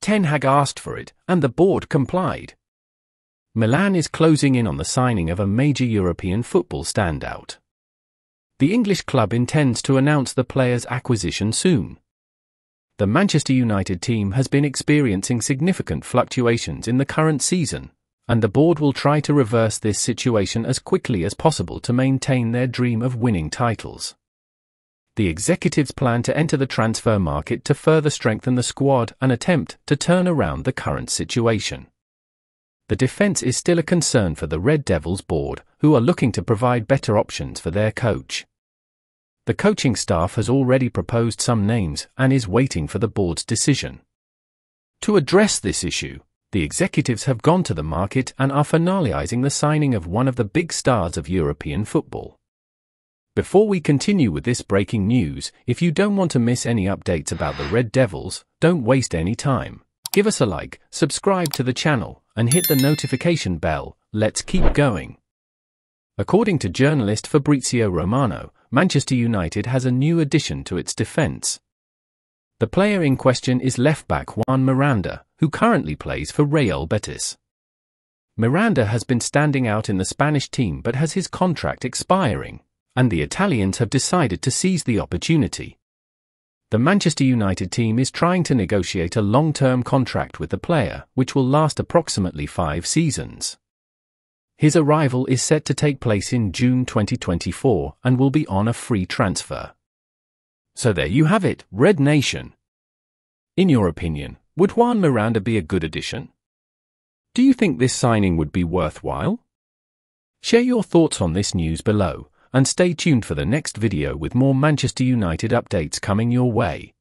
Ten Hag asked for it, and the board complied. Milan is closing in on the signing of a major European football standout. The English club intends to announce the player's acquisition soon. The Manchester United team has been experiencing significant fluctuations in the current season, and the board will try to reverse this situation as quickly as possible to maintain their dream of winning titles. The executives plan to enter the transfer market to further strengthen the squad and attempt to turn around the current situation. The defense is still a concern for the Red Devils board, who are looking to provide better options for their coach. The coaching staff has already proposed some names and is waiting for the board's decision. To address this issue, the executives have gone to the market and are finalizing the signing of one of the big stars of European football. Before we continue with this breaking news, if you don't want to miss any updates about the Red Devils, don't waste any time. Give us a like, subscribe to the channel, and hit the notification bell. Let's keep going. According to journalist Fabrizio Romano, Manchester United has a new addition to its defence. The player in question is left back Juan Miranda, who currently plays for Real Betis. Miranda has been standing out in the Spanish team but has his contract expiring, and the Italians have decided to seize the opportunity. The Manchester United team is trying to negotiate a long term contract with the player, which will last approximately five seasons. His arrival is set to take place in June 2024 and will be on a free transfer. So there you have it, Red Nation. In your opinion, would Juan Miranda be a good addition? Do you think this signing would be worthwhile? Share your thoughts on this news below, and stay tuned for the next video with more Manchester United updates coming your way.